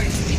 Christ.